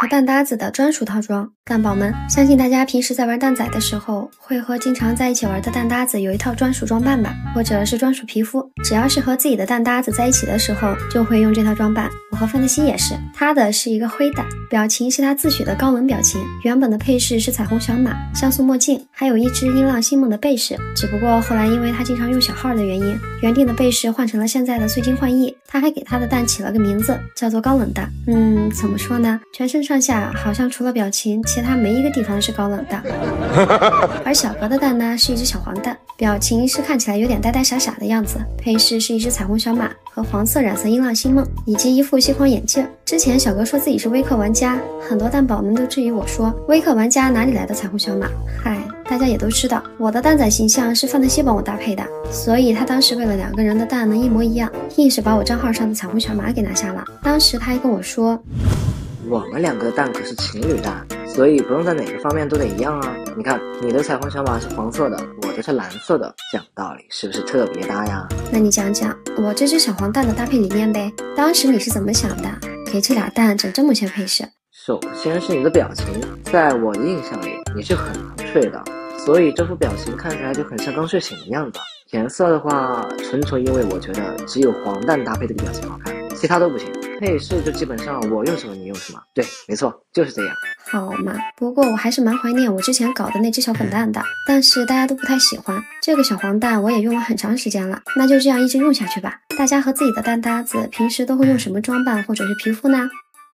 和蛋搭子的专属套装。蛋宝们，相信大家平时在玩蛋仔的时候，会和经常在一起玩的蛋搭子有一套专属装扮吧，或者是专属皮肤。只要是和自己的蛋搭子在一起的时候，就会用这套装扮。我和范德西也是，他的是一个灰蛋，表情是他自诩的高冷表情。原本的配饰是彩虹小马、像素墨镜，还有一只音浪星梦的背饰。只不过后来因为他经常用小号的原因，原定的背饰换成了现在的碎金幻翼。他还给他的蛋起了个名字，叫做高冷蛋。嗯，怎么说呢？全身上下好像除了表情，其他没一个地方是高冷的。而小格的蛋呢，是一只小黄蛋，表情是看起来有点呆呆傻傻的样子。配饰是一只彩虹小马和黄色染色音浪星梦，以及一副细框眼镜。之前小哥说自己是微氪玩家，很多蛋宝们都质疑我说，微氪玩家哪里来的彩虹小马？嗨，大家也都知道，我的蛋仔形象是范特西帮我搭配的，所以他当时为了两个人的蛋能一模一样，硬是把我账号上的彩虹小马给拿下了。当时他还跟我说。我们两个的蛋可是情侣蛋，所以不用在哪个方面都得一样啊！你看，你的彩虹小马是黄色的，我的是蓝色的，讲道理是不是特别搭呀？那你讲讲我这只小黄蛋的搭配理念呗？当时你是怎么想的？给这俩蛋整这么些配饰？首先是你的表情，在我的印象里你是很能睡的，所以这副表情看起来就很像刚睡醒的样子。颜色的话，纯纯因为我觉得只有黄蛋搭配这个表情好看，其他都不行。配饰就基本上我用什么你用什么，对，没错，就是这样。好嘛，不过我还是蛮怀念我之前搞的那只小粉蛋的，但是大家都不太喜欢这个小黄蛋，我也用了很长时间了，那就这样一直用下去吧。大家和自己的蛋搭子平时都会用什么装扮或者是皮肤呢？